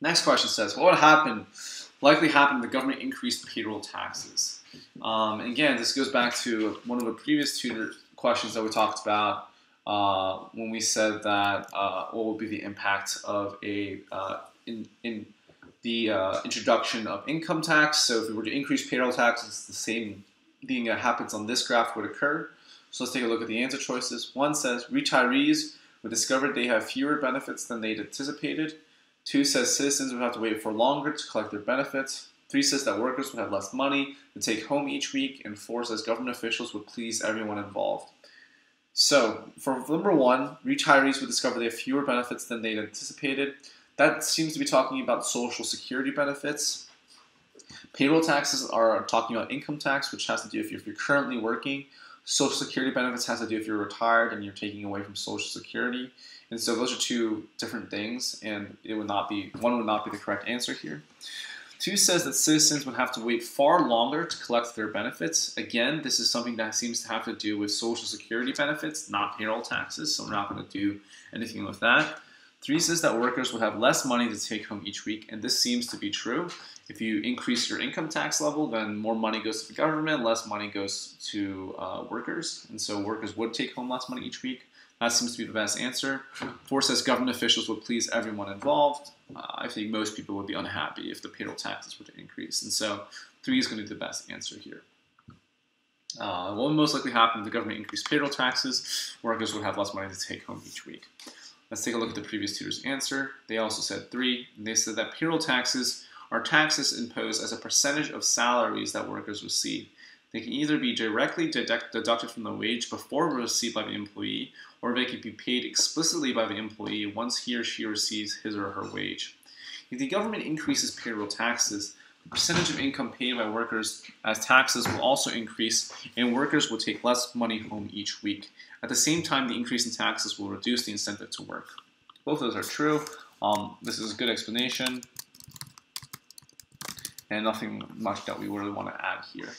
Next question says, what would happen, likely happen if the government increased payroll taxes? Um, again, this goes back to one of the previous two questions that we talked about uh, when we said that uh, what would be the impact of a uh, in, in the uh, introduction of income tax. So if we were to increase payroll taxes, the same thing that happens on this graph would occur. So let's take a look at the answer choices. One says retirees would discover they have fewer benefits than they'd anticipated. Two says citizens would have to wait for longer to collect their benefits. Three says that workers would have less money to take home each week. And four says government officials would please everyone involved. So for number one, retirees would discover they have fewer benefits than they'd anticipated. That seems to be talking about social security benefits. Payroll taxes are talking about income tax, which has to do if you're, if you're currently working. Social security benefits has to do if you're retired and you're taking away from social security. And so those are two different things, and it would not be one would not be the correct answer here. Two says that citizens would have to wait far longer to collect their benefits. Again, this is something that seems to have to do with Social Security benefits, not payroll taxes, so we're not going to do anything with that. Three says that workers would have less money to take home each week, and this seems to be true. If you increase your income tax level, then more money goes to the government, less money goes to uh, workers, and so workers would take home less money each week. That seems to be the best answer. Four says government officials would please everyone involved. Uh, I think most people would be unhappy if the payroll taxes were to increase. And so three is going to be the best answer here. Uh, what would most likely happen if the government increased payroll taxes? Workers would have less money to take home each week. Let's take a look at the previous tutor's answer. They also said three. They said that payroll taxes are taxes imposed as a percentage of salaries that workers receive. They can either be directly deduct deducted from the wage before received by the employee, or they can be paid explicitly by the employee once he or she receives his or her wage. If the government increases payroll taxes, percentage of income paid by workers as taxes will also increase, and workers will take less money home each week. At the same time, the increase in taxes will reduce the incentive to work. Both of those are true. Um, this is a good explanation, and nothing much that we really want to add here.